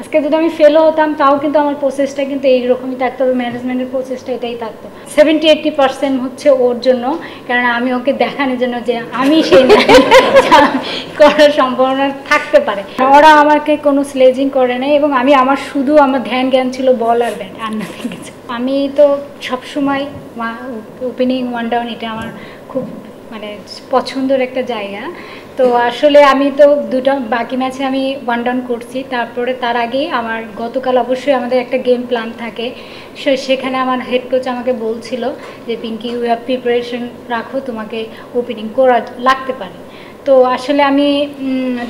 আজকে যদি আমি ফেলও হতাম, তাও কিন্তু আমার প্রসেসটা কিন্তু এইরকমই থাকতো ম্যানেজমেন্টের প্রসেসটা এটাই থাকতো। সেভেন্টি এইটটি পার্সেন্ট হচ্ছে ওর জন্য কারণ আমি ওকে দেখানোর জন্য যে আমি সেই করার সম্ভাবনা থাকতে পারে। ওরা আমাকে কোনো স্লেজিং করে নাই এবং আমি আমার শুধু আমার ধ্যান জ্ঞান ছিল বল আর ব্যাট, আর নাথিং আমি তো সবসময় ওপেনিং ওয়ান ডাউন এটা আমার খুব মানে পছন্দের একটা জায়গা। তো আসলে আমি তো দুটো বাকি ম্যাচে আমি ওয়ান ডাউন করছি। তারপরে তার আগেই আমার গতকাল অবশ্যই আমাদের একটা গেম প্ল্যান থাকে। সে সেখানে আমার হেড কোচ আমাকে বলছিল যে, পিঙ্কি ইউ হ্যাভ প্রিপারেশন রাখো, তোমাকে ওপেনিং করা লাগতে পারে। তো আসলে আমি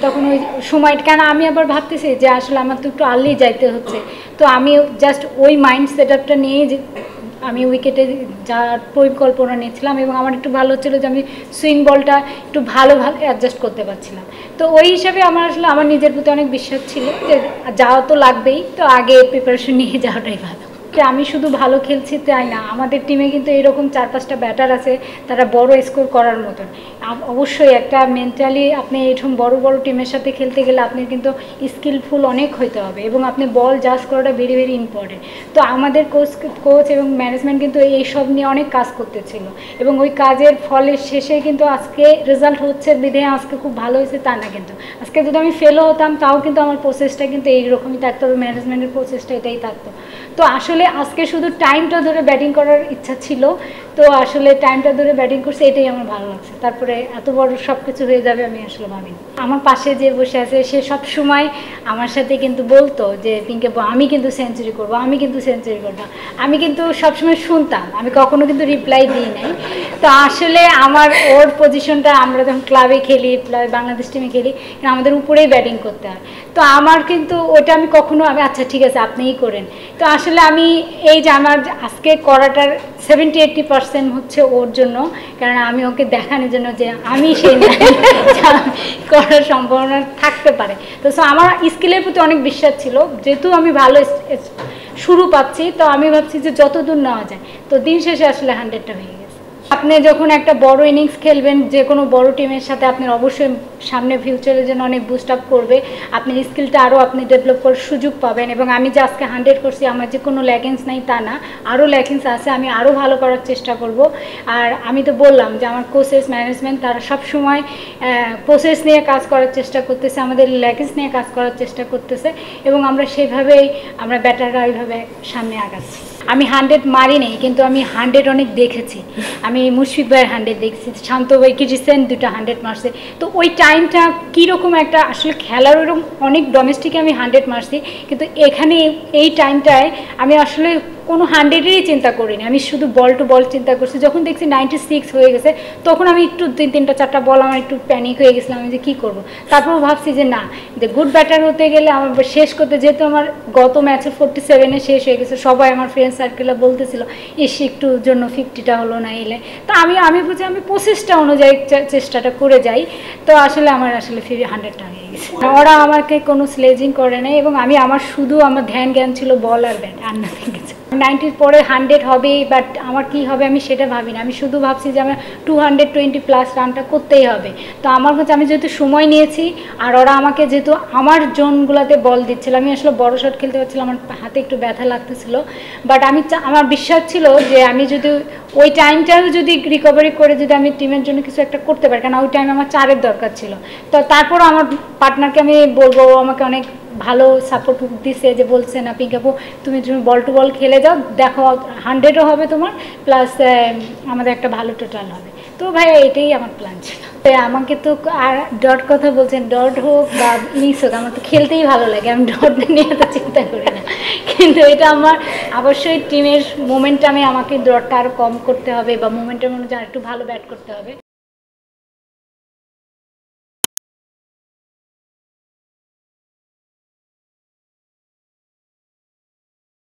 তখন ওই সময়, কেন আমি আবার ভাবতেছি যে আসলে আমার তো একটু আর্লি যাইতে হচ্ছে। তো আমি জাস্ট ওই মাইন্ড সেট আপটা নিয়েই আমি উইকেটে যাওয়ার পরিকল্পনা নিয়েছিলাম এবং আমার একটু ভালো হচ্ছিল যে আমি সুইং বলটা একটু ভালো ভালো অ্যাডজাস্ট করতে পারছিলাম। তো ওই হিসাবে আমার আসলে, আমার নিজের প্রতি অনেক বিশ্বাস ছিল যে যাওয়া তো লাগবেই, তো আগে প্রিপারেশন নিয়ে যাওয়াটাই ভালো। যে আমি শুধু ভালো খেলছি তাই না? আমাদের টিমে কিন্তু এরকম চার পাঁচটা ব্যাটার আছে, তারা বড় স্কোর করার মতন। অবশ্যই একটা মেন্টালি আপনি এরকম বড় বড় টিমের সাথে খেলতে গেলে আপনি কিন্তু স্কিলফুল অনেক হইতে হবে এবং আপনি বল জাজ করাটা ভেরি ভেরি ইম্পর্টেন্ট তো আমাদের কোচ কোচ এবং ম্যানেজমেন্ট কিন্তু এই সব নিয়ে অনেক কাজ করতেছিল এবং ওই কাজের ফলে শেষে কিন্তু আজকে রেজাল্ট হচ্ছে বিধে আজকে খুব ভালো হয়েছে তা না কিন্তু। আজকে যদি আমি ফেলও হতাম, তাও কিন্তু আমার প্রসেসটা কিন্তু এইরকমই থাকতো ম্যানেজমেন্টের প্রসেসটা এটাই থাকতো। তো আসলে আজকে শুধু টাইমটা ধরে ব্যাটিং করার ইচ্ছা ছিল। তো আসলে টাইমটা ধরে ব্যাটিং করছে, এটাই আমার ভালো লাগছে। তারপরে এত বড় সব কিছু হয়ে যাবে আমি আসলে ভাবিনি। আমার পাশে যে বসে আছে, সে সব সময় আমার সাথে কিন্তু বলতো যে, পিঙ্কে আমি কিন্তু সেঞ্চুরি করব, আমি কিন্তু সেঞ্চুরি করব আমি কিন্তু সবসময় শুনতাম, আমি কখনো কিন্তু রিপ্লাই দিই নাই। তো আসলে আমার, ওর পজিশনটা আমরা যখন ক্লাবে খেলি বাংলাদেশ টিমে খেলি আমাদের উপরেই ব্যাটিং করতে হয়। তো আমার কিন্তু ওটা আমি কখনো আমি আচ্ছা ঠিক আছে, আপনিই করেন। তো আসলে আমি এই যে আমার আজকে করাটার সেভেন্টি এইটটি পার্সেন্ট হচ্ছে ওর জন্য কারণ আমি ওকে দেখানোর জন্য যে আমি সেই করার সম্ভাবনা থাকতে পারে। তো, so আমার স্কিলের প্রতি অনেক বিশ্বাস ছিল, যেহেতু আমি ভালো শুরু পাচ্ছি, তো আমি ভাবছি যে যতদূর নেওয়া যায়। তো দিন শেষে আসলে হান্ড্রেডটা গেছে। আপনি যখন একটা বড় ইনিংস খেলবেন, যে কোনো বড় টিমের সাথে আপনি অবশ্যই সামনে ফিউচারের জন্য অনেক বুস্ট আপ করবে। আপনি স্কিলটা আরও আপনি ডেভেলপ করার সুযোগ পাবেন এবং আমি যে আজকে হান্ড্রেড করছি, আমার যে কোনো ল্যাকিংস নাই তা না আরও ল্যাগেন্স আছে, আমি আরও ভালো করার চেষ্টা করব। আর আমি তো বললাম যে আমার কোচেস ম্যানেজমেন্ট তারা সবসময় প্রসেস নিয়ে কাজ করার চেষ্টা করতেছে, আমাদের ল্যাকিংস নিয়ে কাজ করার চেষ্টা করতেছে এবং আমরা সেভাবেই আমরা ব্যাটাররা ওইভাবে সামনে আগাচ্ছি। আমি হান্ড্রেড মারি নেই কিন্তু আমি হান্ড্রেড অনেক দেখেছি। আমি মুশফিক ভাইয়ের হান্ড্রেড দেখেছি, শান্ত ভাই, কি রিসেন্ট দুটো হান্ড্রেড মারছে তো ওই টাইমটা কীরকম একটা, আসলে খেলার ওরকম অনেক ডোমেস্টিকে আমি হান্ড্রেড মারছি কিন্তু এখানে এই টাইমটায় আমি আসলে কোনো হান্ড্রেডেরই চিন্তা করিনি। আমি শুধু বল টু বল চিন্তা করছি। যখন দেখছি নাইনটি সিক্স হয়ে গেছে তখন আমি একটু তিন তিনটা চারটা বল আমার একটু প্যানিক হয়ে গেছিলাম। আমি যে কী করব? তারপর ভাবছি যে না যে গুড ব্যাটার হতে গেলে আমার শেষ করতে যেহেতু আমার গত ম্যাচে ফোর্টি সেভেনে শেষ হয়ে গেছে সবাই আমার ফ্রেন্ড সার্কেলে বলতেছিল ইস একটু জন্য ফিফটিটা হলো না এলে। তো আমি আমি বুঝি আমি প্রসেসটা অনুযায়ী চেষ্টাটা করে যাই। তো আসলে আমার আসলে ফিরি হান্ড্রেডটা হয়ে গেছে। ওরা আমাকে কোনো স্লেজিং করে নাই এবং আমি আমার শুধু আমার ধ্যান জ্ঞান ছিল বল আর ব্যাট আর নাথিং কিছু। নাইনটির পরে হান্ড্রেড হবে বাট আমার কি হবে আমি সেটা ভাবি না। আমি শুধু ভাবছি যে আমার টু হান্ড্রেড টোয়েন্টি প্লাস রানটা করতেই হবে। তো আমার কাছে আমি যেহেতু সময় নিয়েছি, আর ওরা আমাকে যেহেতু আমার জোনগুলোতে বল দিচ্ছিল, আমি আসলে বড় শট খেলতে পারছিলাম, আমার হাতে একটু ব্যথা লাগতেছিল। বাট আমি আমার বিশ্বাস ছিল যে আমি যদি ওই টাইমটাও যদি রিকভারি করে যদি আমি টিমের জন্য কিছু একটা করতে পারি, কারণ ওই টাইমে আমার চারের দরকার ছিল। তো তারপর আমার পার্টনারকে আমি বলব আমাকে অনেক ভালো সাপোর্ট দিছে যে বলছে না পিঙ্কাপু তুমি তুমি বল টু বল খেলে যাও, দেখো হান্ড্রেডও হবে তোমার প্লাস আমাদের একটা ভালো টোটাল হবে। তো ভাই, এটাই আমার প্ল্যান ছিল। আমাকে তো আর ডট কথা বলছেন ডট হোক বা ইনিংস হোক, আমার তো খেলতেই ভালো লাগে, আমি ডট নিয়ে তো চিন্তা করি না। কিন্তু এটা আমার, অবশ্যই টিমের মোমেন্টামে আমাকে ডটটা আরও কম করতে হবে বা মোমেন্টাম অনুযায়ী একটু ভালো ব্যাট করতে হবে।